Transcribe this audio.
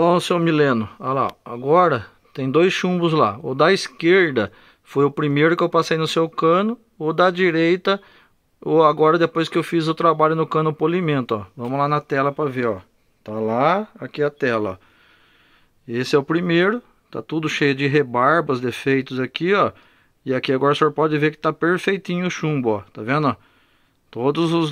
Bom, seu Mileno, olha lá, agora tem dois chumbos lá. O da esquerda foi o primeiro que eu passei no seu cano, o da direita, ou agora depois que eu fiz o trabalho no cano polimento, ó. Vamos lá na tela para ver, ó. Tá lá, aqui é a tela, ó. Esse é o primeiro, tá tudo cheio de rebarbas, defeitos aqui, ó. E aqui agora o senhor pode ver que tá perfeitinho o chumbo, ó. Tá vendo, ó? Todos os